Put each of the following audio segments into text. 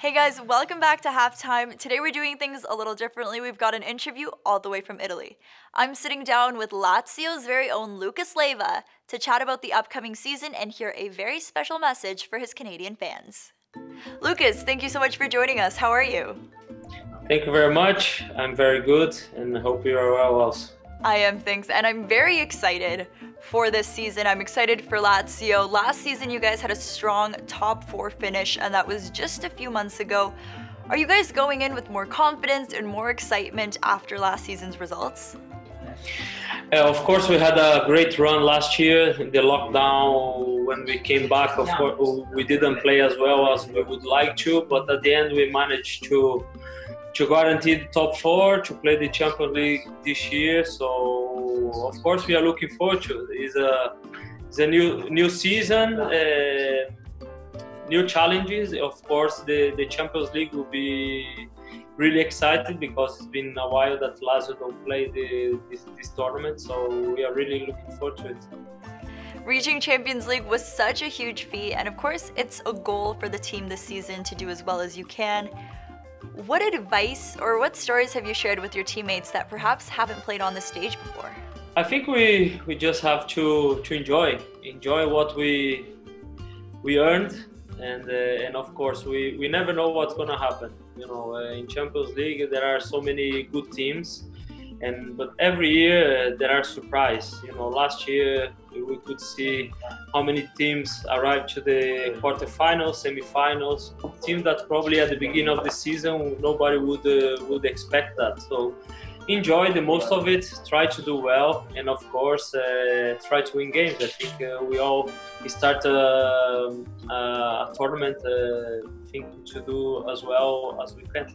Hey guys, welcome back to halftime. Today we're doing things a little differently. We've got an interview all the way from Italy. I'm sitting down with Lazio's very own Lucas Leiva to chat about the upcoming season and hear a very special message for his Canadian fans. Lucas, thank you so much for joining us. How are you? Thank you very much. I'm very good and hope you are well also. I am, thanks. And I'm very excited for this season. I'm excited for Lazio. Last season, you guys had a strong top four finish, and that was just a few months ago. Are you guys going in with more confidence and more excitement after last season's results? Uh, of course, we had a great run last year. In the lockdown, when we came back, of course, we didn't play as well as we would like to, but at the end, we managed to to guarantee the top four to play the Champions League this year. So of course we are looking forward to. It. It's a it's a new new season, uh, new challenges. Of course, the the Champions League will be really excited because it's been a while that Lazio don't play the, this, this tournament. So we are really looking forward to it. Reaching Champions League was such a huge feat, and of course, it's a goal for the team this season to do as well as you can. What advice or what stories have you shared with your teammates that perhaps haven't played on the stage before? I think we we just have to to enjoy enjoy what we we earned and uh, and of course we we never know what's gonna happen. You know, uh, in Champions League there are so many good teams, and but every year uh, there are surprises. You know, last year we could see how many teams arrived to the quarterfinals, semifinals. Teams that probably at the beginning of the season nobody would uh, would expect that. So enjoy the most of it. Try to do well, and of course uh, try to win games. I think uh, we all start a, a tournament uh, thinking to do as well as we can.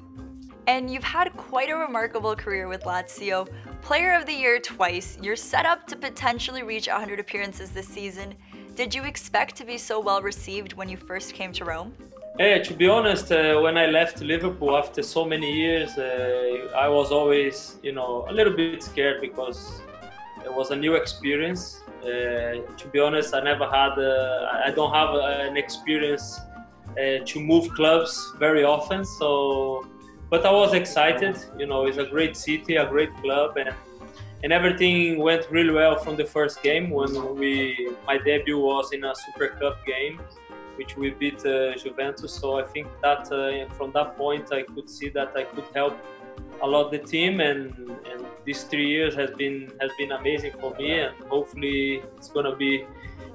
And you've had quite a remarkable career with Lazio. Player of the Year twice, you're set up to potentially reach 100 appearances this season. Did you expect to be so well received when you first came to Rome? Hey, to be honest, uh, when I left Liverpool after so many years, uh, I was always, you know, a little bit scared because it was a new experience. Uh, to be honest, I never had, uh, I don't have an experience uh, to move clubs very often, so but I was excited. You know, it's a great city, a great club, and and everything went really well from the first game when we my debut was in a Super Cup game, which we beat uh, Juventus. So I think that uh, from that point I could see that I could help a lot the team, and and these three years has been has been amazing for me, and hopefully it's gonna be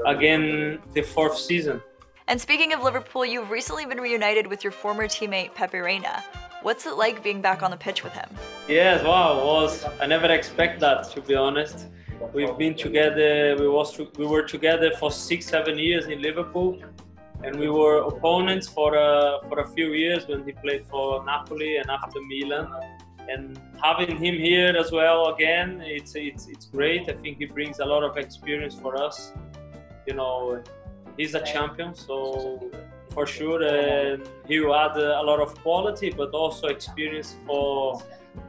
again the fourth season. And speaking of Liverpool, you've recently been reunited with your former teammate Pepe Reina. What's it like being back on the pitch with him? Yes, wow, was I never expect that to be honest. We've been together. We was we were together for six, seven years in Liverpool, and we were opponents for a for a few years when he played for Napoli and after Milan. And having him here as well again, it's it's it's great. I think he brings a lot of experience for us. You know, he's a champion, so for sure and he will add uh, a lot of quality but also experience for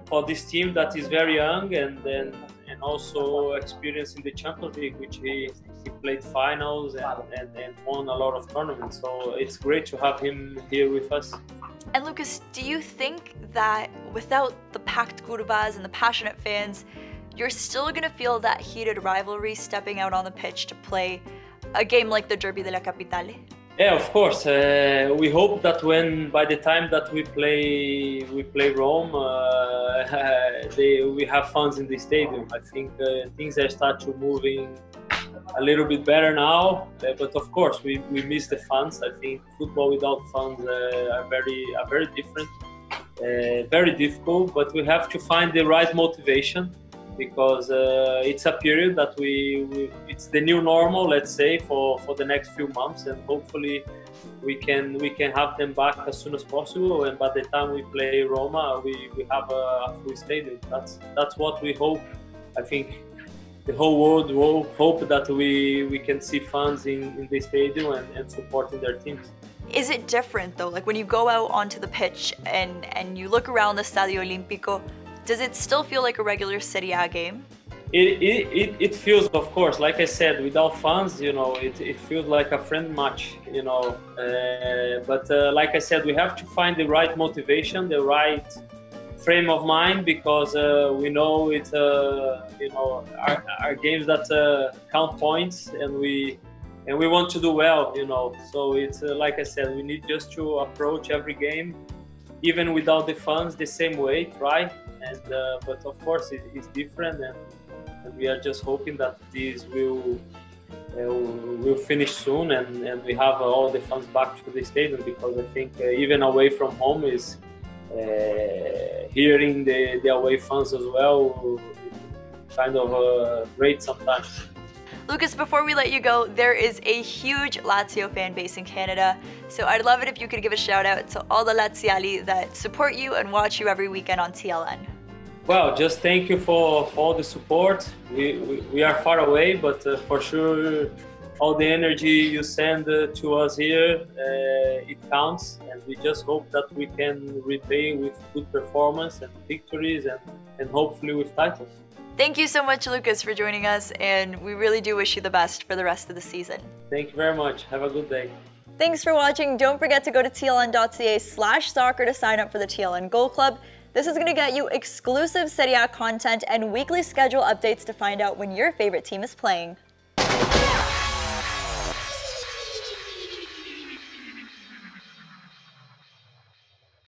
for this team that is very young and then and also experience in the Champions League which he, he played finals and, and, and won a lot of tournaments so it's great to have him here with us and Lucas do you think that without the packed curvas and the passionate fans you're still going to feel that heated rivalry stepping out on the pitch to play a game like the Derby della Capitale? Yeah, of course. Uh, we hope that when by the time that we play we play Rome, uh, they, we have fans in the stadium. I think uh, things are start to moving a little bit better now. Uh, but of course, we, we miss the fans. I think football without fans uh, are very are very different, uh, very difficult. But we have to find the right motivation because uh, it's a period that we, we, it's the new normal let's say for for the next few months and hopefully we can we can have them back as soon as possible and by the time we play roma we, we have a full stadium. That's that's what we hope. I think the whole world will hope that we we can see fans in, in the stadium and, and supporting their teams. Is it different though? Like when you go out onto the pitch and and you look around the stadio olimpico does it still feel like a regular Serie A game? it, it, it feels, of course, like I said, without fans, you know, it, it feels like a friend match, you know. Uh, but uh, like I said, we have to find the right motivation, the right frame of mind, because uh, we know it's, uh, you know, our, our games that uh, count points, and we and we want to do well, you know. So it's uh, like I said, we need just to approach every game, even without the fans, the same way, try. And but of course, it, it's different and and we are just hoping that this will uh, will finish soon and, and we have uh, all the fans back to the stadium because I think uh, even away from home is uh, hearing the, the away fans as well kind of uh, great sometimes. Lucas, before we let you go, there is a huge Lazio fan base in Canada, so I'd love it if you could give a shout out to all the Laziali that support you and watch you every weekend on TLN. Well, just thank you for, for all the support. We, we, we are far away, but uh, for sure, all the energy you send uh, to us here, uh, it counts. And we just hope that we can repay with good performance and victories and, and hopefully with titles. Thank you so much, Lucas, for joining us, and we really do wish you the best for the rest of the season. Thank you very much. Have a good day. Thanks for watching. Don't forget to go to tln.ca slash soccer to sign up for the TLN Goal Club. This is going to get you exclusive Serie A content and weekly schedule updates to find out when your favorite team is playing.